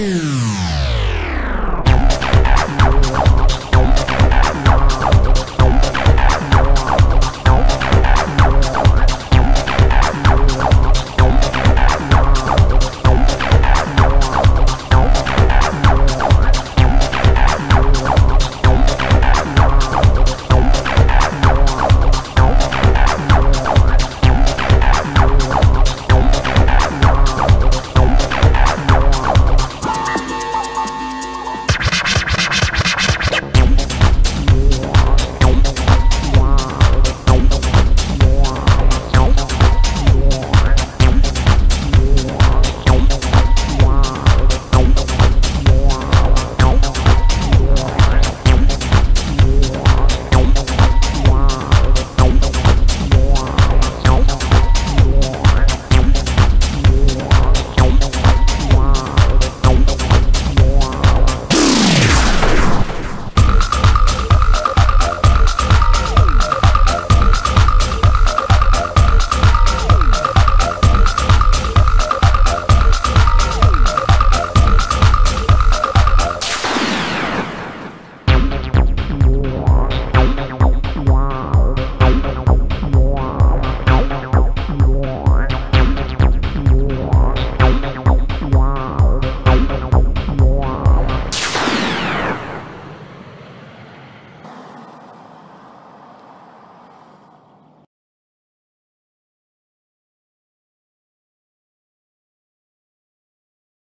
Bye.